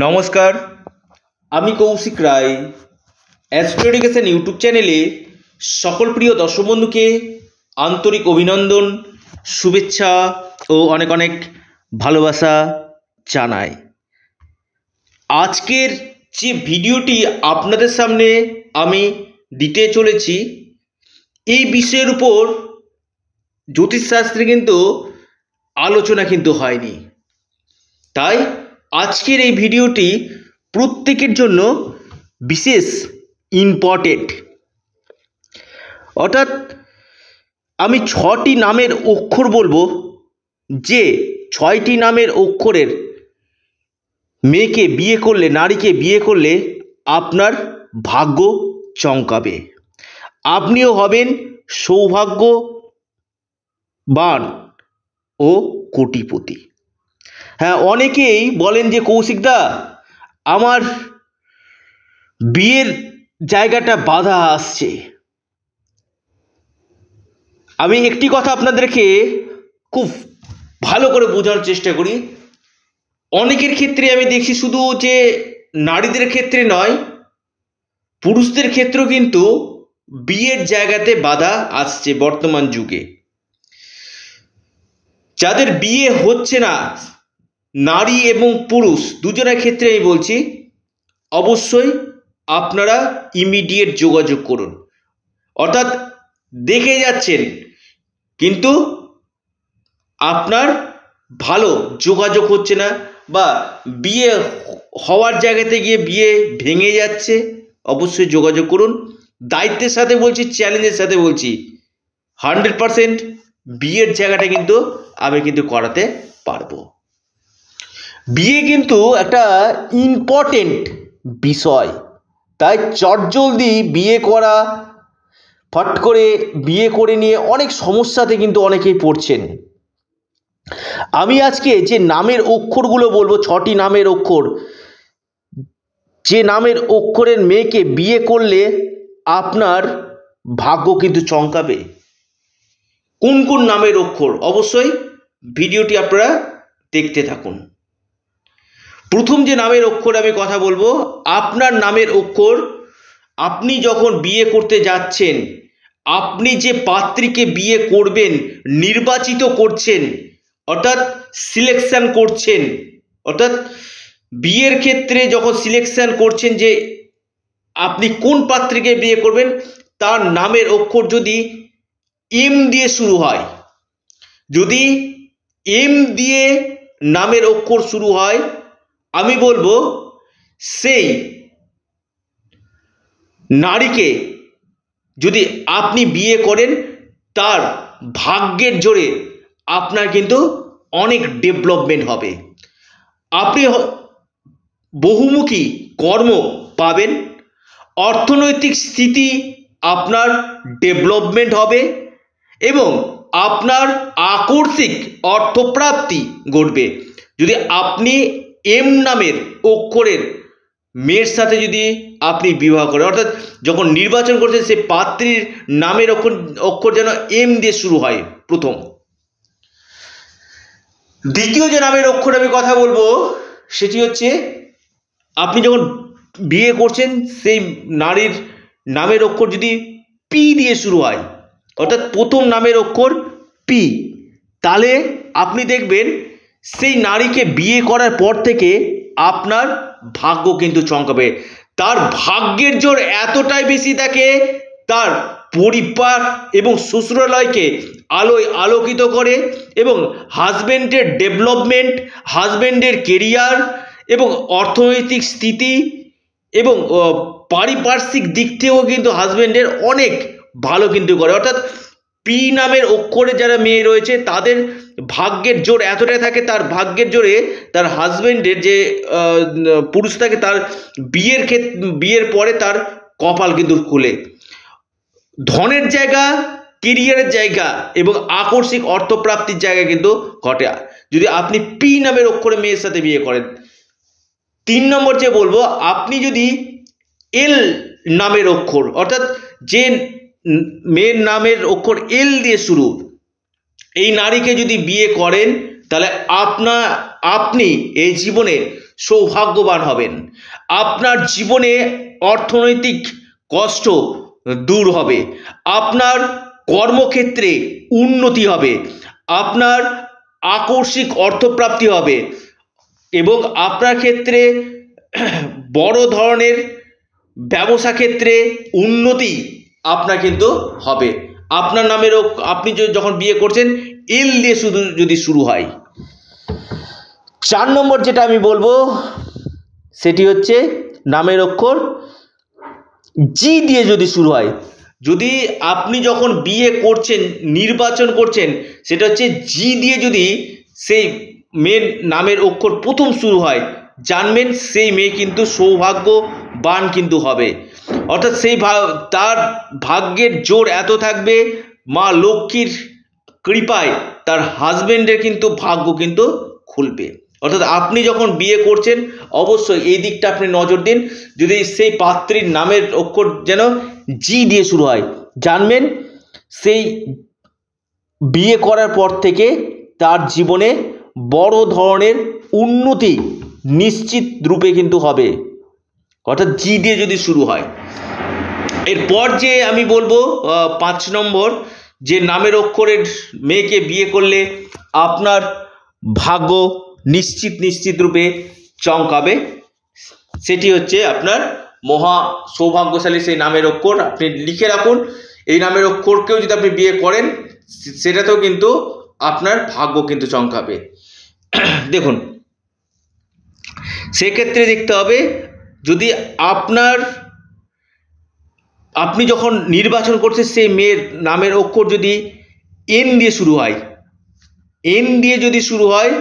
নমস্কার। আমি কৌশিক রায়। Astro YouTube চ্যানেলে সকল প্রিয় দর্শক বন্ধুকে আন্তরিক অভিনন্দন, শুভেচ্ছা ও অনেক অনেক ভালোবাসা জানাই। আজকের যে ভিডিওটি আপনাদের সামনে আমি দিতে চলেছি, এই বিষয়ের উপর জ্যোতিষশাস্ত্রে কিন্তু আলোচনা কিন্তু হয়নি। তাই আজকের এই ভিডিওটি প্রত্যেকের জন্য বিশেষ ইম্পর্টেন্ট অর্থাৎ আমি ছটি নামের অক্ষর বলব, যে ছয়টি নামের অক্ষরের মেয়েকে বিয়ে করলে, নারীকে বিয়ে করলে আপনার ভাগ্য চমকাবে। আপনিও হবেন সৌভাগ্যবান ও কোটিপতি। হ্যাঁ অনেকেই বলেন যে কৌশিকদা আমার বিয়ের জায়গাটা বাধা আসছে। আমি একটি কথা আপনাদেরকে খুব ভালো করে বোঝানোর চেষ্টা করি। অনেকের ক্ষেত্রে আমি দেখছি শুধু যে, নারীদের ক্ষেত্রে নয়, পুরুষদের ক্ষেত্রেও কিন্তু বিয়ের জায়গাতে বাধা আসছে বর্তমান যুগে। যাদের বিয়ে হচ্ছে না নারী এবং পুরুষ দুজনের ক্ষেত্রে আমি বলছি, অবশ্যই আপনারা ইমিডিয়েট যোগাযোগ করুন। অর্থাৎ দেখে যাচ্ছেন, কিন্তু আপনার ভালো যোগাযোগ হচ্ছে না বা বিয়ে হওয়ার জায়গাতে গিয়ে বিয়ে ভেঙে যাচ্ছে, অবশ্যই যোগাযোগ করুন। দায়িত্বের সাথে বলছি, চ্যালেঞ্জের সাথে বলছি হান্ড্রেড পারসেন্ট বিয়ের জায়গাটা কিন্তু আমি কিন্তু করাতে পারব। বিয়ে কিন্তু একটা ইম্পর্টেন্ট বিষয়। তাই চটজলদি বিয়ে করা, ফট করে বিয়ে করে নিয়ে অনেক সমস্যাতে কিন্তু অনেকেই পড়ছেন। আমি আজকে যে নামের অক্ষরগুলো বলব, ছটি নামের অক্ষর, যে নামের অক্ষরের মেয়েকে বিয়ে করলে আপনার ভাগ্য কিন্তু চমকাবে। কোন কোন নামের অক্ষর? অবশ্যই ভিডিওটি আপনারা দেখতে থাকুন। প্রথম যে নামের অক্ষর আমি কথা বলব, আপনার নামের অক্ষর, আপনি যখন বিয়ে করতে যাচ্ছেন, আপনি যে পাত্রীকে বিয়ে করবেন, নির্বাচিত করছেন, অর্থাৎ সিলেকশন করছেন, অর্থাৎ বিয়ের ক্ষেত্রে যখন সিলেকশন করছেন যে আপনি কোন পাত্রীকে বিয়ে করবেন, তার নামের অক্ষর যদি এম দিয়ে শুরু হয়, যদি এম দিয়ে নামের অক্ষর শুরু হয় আমি বলব, সেই নারীকে যদি আপনি বিয়ে করেন, তার ভাগ্যের জোরে আপনার কিন্তু অনেক ডেভেলপমেন্ট হবে। আপনি বহুমুখী কর্ম পাবেন, অর্থনৈতিক স্থিতি আপনার ডেভেলপমেন্ট হবে এবং আপনার আকর্ষিক অর্থপ্রাপ্তি ঘটবে। যদি আপনি এম নামের অক্ষরের মেয়ের সাথে যদি আপনি বিবাহ করেন, অর্থাৎ যখন নির্বাচন করছেন, সে পাত্রীর নামের অক্ষর অক্ষর যেন এম দিয়ে শুরু হয় প্রথম। দ্বিতীয় যে নামের অক্ষর আমি কথা বলব, সেটি হচ্ছে আপনি যখন বিয়ে করছেন, সেই নারীর নামের অক্ষর যদি পি দিয়ে শুরু হয়, অর্থাৎ প্রথম নামের অক্ষর পি, তাহলে আপনি দেখবেন সেই নারীকে বিয়ে করার পর থেকে আপনার ভাগ্য কিন্তু চমকাবে। তার ভাগ্যের জোর এতটাই বেশি থাকে তার পরিবার এবং শ্বশুরালয়কে আলোয় আলোকিত করে এবং হাজব্যান্ডের ডেভেলপমেন্ট হাজব্যান্ডের কেরিয়ার এবং অর্থনৈতিক স্থিতি এবং পারিপার্শ্বিক দিক থেকেও কিন্তু হাজব্যান্ডের অনেক ভালো কিন্তু করে। অর্থাৎ পি নামের অক্ষরে যারা মেয়ে রয়েছে, তাদের ভাগ্যের জোর এতটাই থাকে, তার ভাগ্যের জোরে তার হাজব্যান্ডের যে পুরুষ থাকে, তার বিয়ের ক্ষেত্রে বিয়ের পরে তার কপাল কিন্তু খুলে। ধনের জায়গা কেরিয়ারের জায়গা এবং আকস্মিক অর্থপ্রাপ্তির জায়গা কিন্তু ঘটে। যদি আপনি পি নামের অক্ষরে মেয়ের সাথে বিয়ে করেন, তিন নম্বর যে বলব, আপনি যদি এল নামের অক্ষর, অর্থাৎ যে মেয়ের নামের অক্ষর এল দিয়ে শুরু। এই নারীকে যদি বিয়ে করেন, তাহলে আপনা, আপনি এই জীবনে সৌভাগ্যবান হবেন। আপনার জীবনে অর্থনৈতিক কষ্ট দূর হবে। আপনার কর্মক্ষেত্রে উন্নতি হবে। আপনার আকস্মিক অর্থপ্রাপ্তি হবে। এবং আপনার ক্ষেত্রে বড় ধরনের ব্যবসা ক্ষেত্রে উন্নতি আপনার কিন্তু হবে। আপনার নামেরও আপনি যখন বিয়ে করছেন এল দিয়ে শুধু যদি শুরু হয়। চার নম্বর যেটা আমি বলব, সেটি হচ্ছে নামের অক্ষর জি দিয়ে যদি শুরু হয়। যদি আপনি যখন বিয়ে করছেন, নির্বাচন করছেন, সেটা হচ্ছে জি দিয়ে যদি সেই মেয়ের নামের অক্ষর প্রথম শুরু হয়, জানবেন সেই মেয়ে কিন্তু সৌভাগ্যবান কিন্তু হবে। অর্থাৎ সেই তার ভাগ্যের জোর এত থাকবে, মা লক্ষ্মীর কৃপায় তার হাজবেন্ডের কিন্তু ভাগ্য কিন্তু খুলবে। অর্থাৎ আপনি যখন বিয়ে করছেন, অবশ্যই এই দিকটা আপনি নজর দিন, যদি সেই পাত্রীর নামের অক্ষর যেন জি দিয়ে শুরু হয়, জানবেন সেই বিয়ে করার পর থেকে তার জীবনে বড় ধরনের উন্নতি নিশ্চিত রূপে কিন্তু হবে। অর্থাৎ জি দিয়ে যদি শুরু হয়। এরপর যে আমি বলব পাঁচ নম্বর, যে নামের অক্ষরের মেয়েকে বিয়ে করলে আপনার ভাগ্য নিশ্চিত নিশ্চিত রূপে চমকাবে। সেটি হচ্ছে আপনার মহা সৌভাগ্যশালী সেই নামের অক্ষর। আপনি লিখে রাখুন, এই নামের অক্ষরকেও যদি আপনি বিয়ে করেন সেটাতেও কিন্তু আপনার ভাগ্য কিন্তু চমকাবে। দেখুন, সেক্ষেত্রে দেখতে হবে যদি আপনার, আপনি যখন নির্বাচন করছেন, সেই মেয়ের নামের অক্ষর যদি এন দিয়ে শুরু হয় এন দিয়ে যদি শুরু হয়,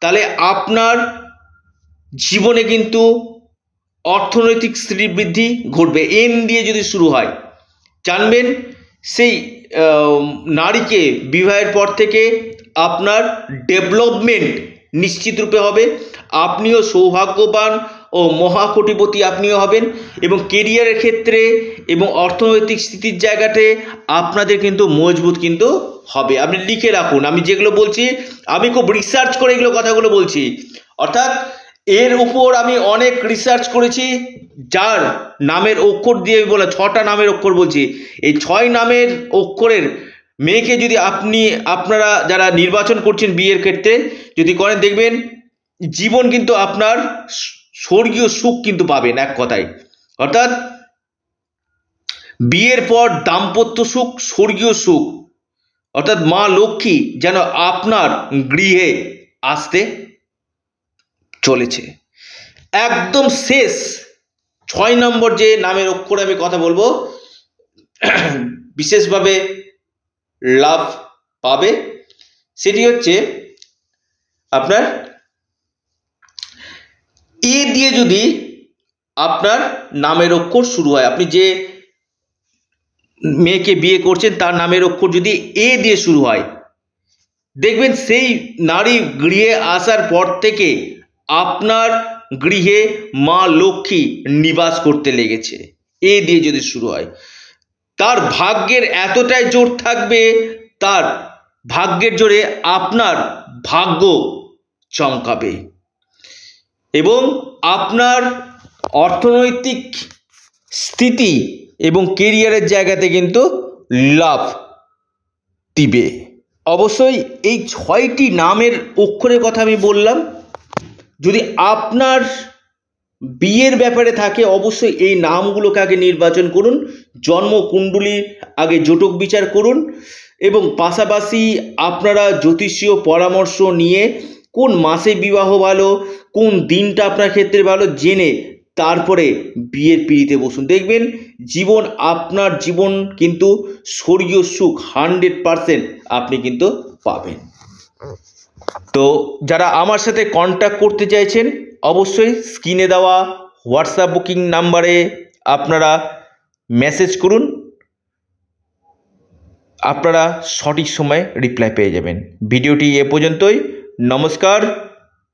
তাহলে আপনার জীবনে কিন্তু অর্থনৈতিক শ্রীবৃদ্ধি ঘটবে। এন দিয়ে যদি শুরু হয়, জানবেন সেই নারীকে বিবাহের পর থেকে আপনার ডেভেলপমেন্ট নিশ্চিতরূপে হবে। আপনিও সৌভাগ্যবান ও মহাকোটিপতি আপনিও হবেন এবং কেরিয়ারের ক্ষেত্রে এবং অর্থনৈতিক স্থিতির জায়গাতে আপনাদের কিন্তু মজবুত কিন্তু হবে। আপনি লিখে রাখুন। আমি যেগুলো বলছি, আমি খুব রিসার্চ করে এগুলো কথাগুলো বলছি। অর্থাৎ এর উপর আমি অনেক রিসার্চ করেছি, যার নামের অক্ষর দিয়ে বলে, ছটা নামের অক্ষর বলছি। এই ছয় নামের অক্ষরের মেয়েকে যদি আপনি, আপনারা যারা নির্বাচন করছেন বিয়ের ক্ষেত্রে, যদি করেন, দেখবেন জীবন কিন্তু আপনার স্বর্গীয় সুখ কিন্তু পাবেন এক কথায়। অর্থাৎ বিয়ের পর দাম্পত্য সুখ, স্বর্গীয় সুখ। অর্থাৎ মা লক্ষ্মী যেন আপনার গৃহে আসতে চলেছে। একদম শেষ, ছয় নম্বর যে নামের অক্ষরে আমি কথা বলব, বিশেষভাবে লাভ পাবে, সেটি হচ্ছে আপনার এ দিয়ে যদি আপনার নামের অক্ষর শুরু হয়, আপনি যে মেয়েকে বিয়ে করছেন, তার নামের অক্ষর যদি এ দিয়ে শুরু হয়, দেখবেন সেই নারী গৃহে আসার পর থেকে আপনার গৃহে মা লক্ষ্মী নিবাস করতে লেগেছে। এ দিয়ে যদি শুরু হয়, তার ভাগ্যের এতটাই জোর থাকবে, তার ভাগ্যের জোরে আপনার ভাগ্য চমকাবে। এবং আপনার অর্থনৈতিক স্থিতি এবং কেরিয়ারের জায়গাতে কিন্তু লাভ দিবে। অবশ্যই এই ছয়টি নামের অক্ষরের কথা আমি বললাম। যদি আপনার বিয়ের ব্যাপারে থাকে, অবশ্যই এই নামগুলোকে আগে নির্বাচন করুন জন্মকুণ্ডলী আগে জটক বিচার করুন এবং পাশাপাশি আপনারা জ্যোতিষীয় পরামর্শ নিয়ে কোন মাসে বিবাহ ভালো, কোন দিনটা আপনার ক্ষেত্রে ভালো, জেনে তারপরে বিয়ের পিড়িতে বসুন। দেখবেন জীবন, আপনার জীবন কিন্তু স্বর্গীয় সুখ হান্ড্রেড পারসেন্ট আপনি কিন্তু পাবেন। তো যারা আমার সাথে কন্ট্যাক্ট করতে চাইছেন, অবশ্যই স্ক্রিনে দেওয়া হোয়াটসঅ্যাপ বুকিং নাম্বারে আপনারা মেসেজ করুন। আপনারা সঠিক সময়ে রিপ্লাই পেয়ে যাবেন। ভিডিওটি এ পর্যন্তই। নমস্কার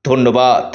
ধন্যবাদ